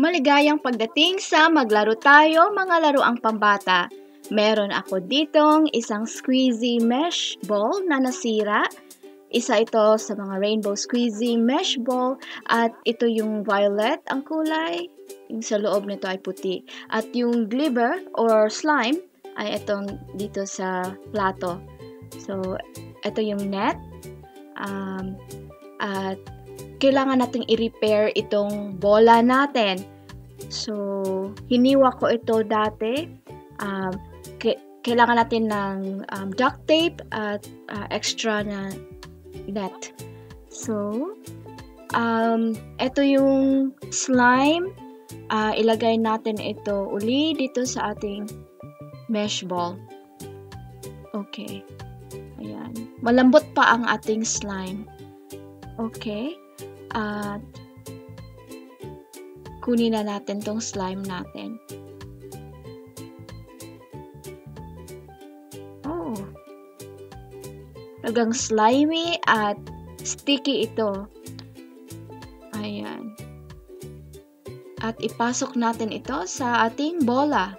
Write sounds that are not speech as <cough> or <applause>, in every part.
Maligayang pagdating sa Maglaro Tayo mga laruang pambata. Meron ako ditong isang squeezy mesh ball na nasira. Isa ito sa mga rainbow squeezy mesh ball at ito yung violet ang kulay. Yung sa loob nito ay puti. At yung glitter or slime ay itong dito sa plato. So, ito yung net. Um, at kailangan nating i-repair itong bola natin. So, hiniwa ko ito dati. Um, kailangan natin ng um, duct tape at uh, extra na net. So, um, ito yung slime. Uh, ilagay natin ito uli dito sa ating mesh ball. Okay. Ayan. Malambot pa ang ating slime. Okay. At kunin na natin tong slime natin. Oh. Talagang slimy at sticky ito. Ayan. At ipasok natin ito sa ating bola.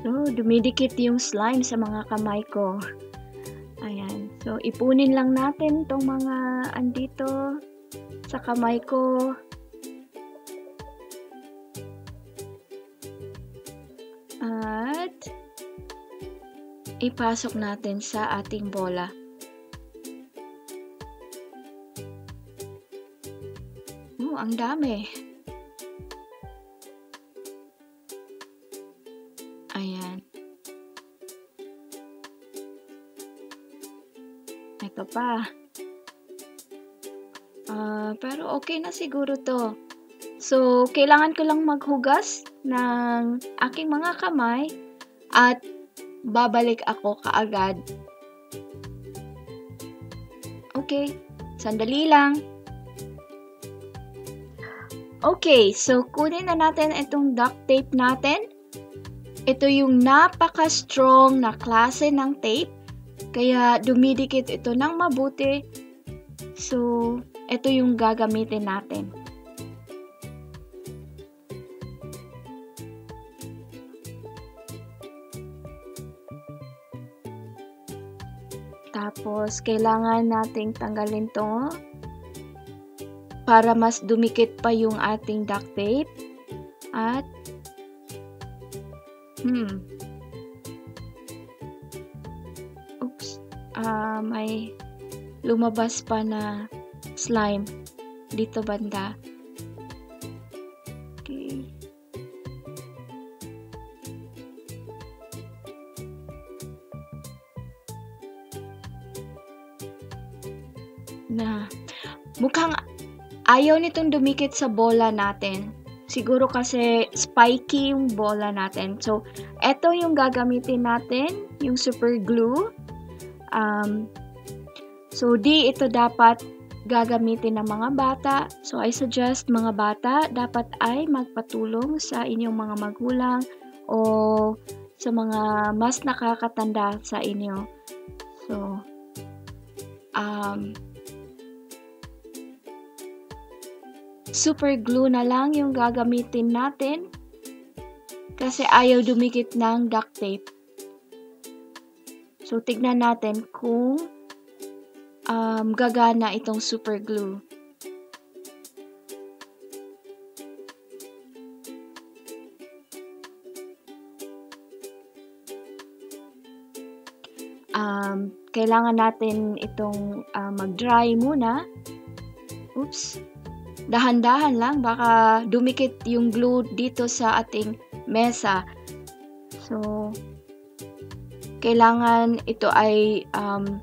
So, dumidikit yung slime sa mga kamay ko. Ayan. So, ipunin lang natin tong mga andito sa kamay ko. At ipasok natin sa ating bola. Oh, ang dami. Ayan. Ito pa. Uh, pero okay na siguro to. So, kailangan ko lang maghugas ng aking mga kamay at babalik ako kaagad. Okay, sandali lang. Okay, so kunin na natin itong duct tape natin. Ito yung napaka-strong na klase ng tape. Kaya dumidikit ito ng mabuti. So, ito yung gagamitin natin. Tapos, kailangan nating tanggalin to para mas dumikit pa yung ating duct tape. At Hmm. Oops. Uh, may lumabas pa na slime dito banda. Okay. Na mukhang ayaw nitong dumikit sa bola natin. Siguro kasi spiky yung bola natin. So, eto yung gagamitin natin, yung super glue. Um, so, di ito dapat gagamitin ng mga bata. So, I suggest mga bata dapat ay magpatulong sa inyong mga magulang o sa mga mas nakakatanda sa inyo. So, um, super glue na lang yung gagamitin natin kasi ayaw dumikit ng duct tape. So, tignan natin kung um, gagana itong super glue. Um, kailangan natin itong uh, mag-dry muna. Oops dahan-dahan lang baka dumikit yung glue dito sa ating mesa. So, kailangan ito ay um,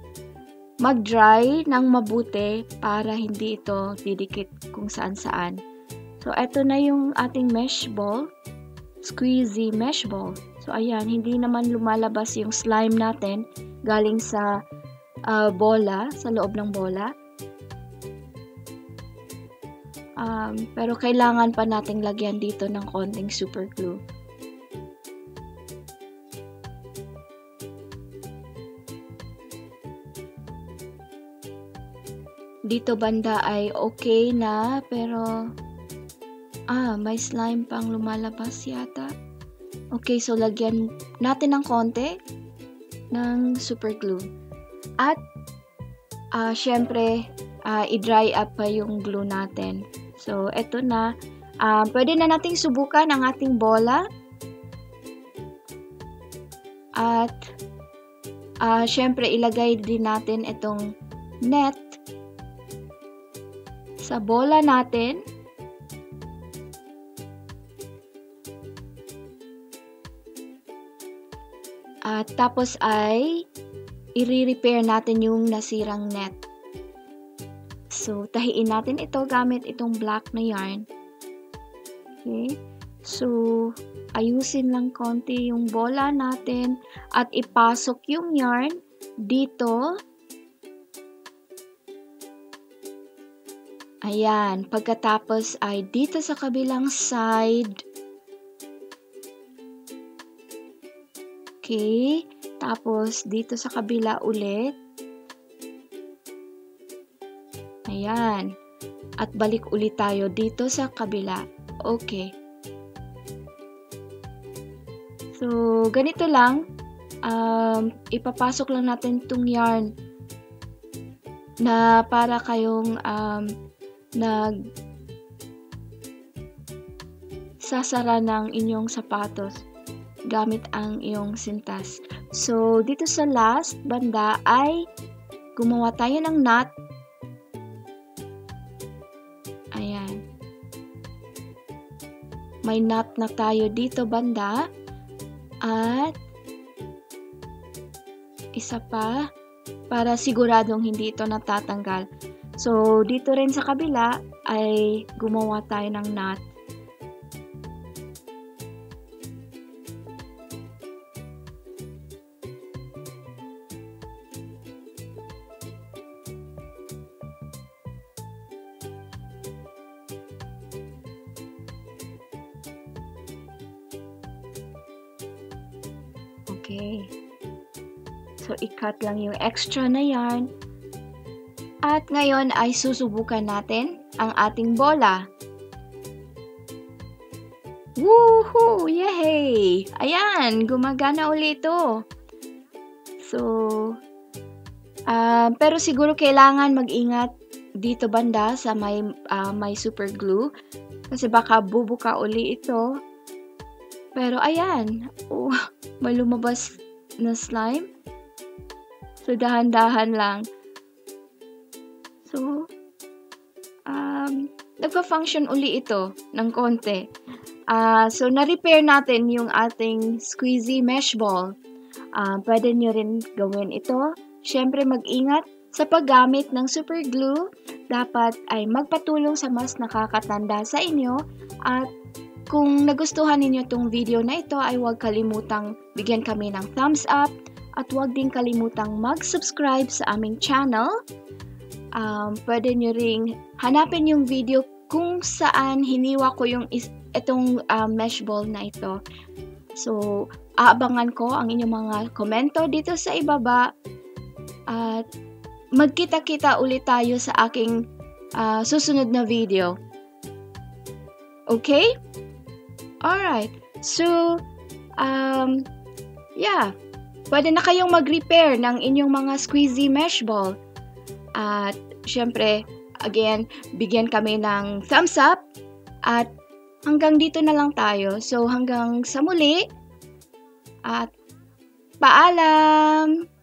mag-dry ng mabuti para hindi ito didikit kung saan-saan. So, ito na yung ating mesh ball. Squeezy mesh ball. So, ayan, hindi naman lumalabas yung slime natin galing sa uh, bola, sa loob ng bola. Um, pero kailangan pa nating lagyan dito ng konting super glue. Dito banda ay okay na pero ah, may slime pang lumalabas yata. Okay, so lagyan natin ng konti ng super glue. At uh, syempre, uh, i-dry up pa yung glue natin. So, eto na. Uh, pwede na nating subukan ang ating bola. At, uh, syempre, ilagay din natin itong net sa bola natin. At tapos ay i-repair natin yung nasirang net. So, tahiin natin ito gamit itong black na yarn. Okay. So, ayusin lang konti yung bola natin at ipasok yung yarn dito. Ayan. Pagkatapos ay dito sa kabilang side. Okay. Tapos dito sa kabila ulit. Ayan. At balik ulit tayo dito sa kabila. Okay. So, ganito lang. Um, ipapasok lang natin itong yarn na para kayong um, nag sasara ng inyong sapatos gamit ang iyong sintas. So, dito sa last banda ay gumawa tayo ng knot May knot na tayo dito banda. At isa pa para siguradong hindi ito natatanggal. So, dito rin sa kabila ay gumawa tayo ng knot. Okay. So, i-cut lang yung extra na yarn. At ngayon ay susubukan natin ang ating bola. Woohoo! Yay! Ayan, gumagana ulit ito. So, uh, pero siguro kailangan mag-ingat dito banda sa may, uh, may super glue kasi baka bubuka uli ito pero ayan, oh, <laughs> may lumabas na slime. So, dahan-dahan lang. So, um, nagpa-function uli ito ng konti. Uh, so, na-repair natin yung ating squeezy mesh ball. Uh, pwede nyo rin gawin ito. Siyempre, mag-ingat sa paggamit ng super glue. Dapat ay magpatulong sa mas nakakatanda sa inyo at kung nagustuhan ninyo itong video na ito ay huwag kalimutang bigyan kami ng thumbs up at huwag din kalimutang mag-subscribe sa aming channel. Um, pwede nyo ring hanapin yung video kung saan hiniwa ko yung is- itong uh, mesh ball na ito. So, aabangan ko ang inyong mga komento dito sa ibaba at magkita-kita ulit tayo sa aking uh, susunod na video. Okay? Alright. So, um, yeah. Pwede na kayong mag-repair ng inyong mga squeezy mesh ball. At, syempre, again, bigyan kami ng thumbs up. At, hanggang dito na lang tayo. So, hanggang sa muli. At, paalam!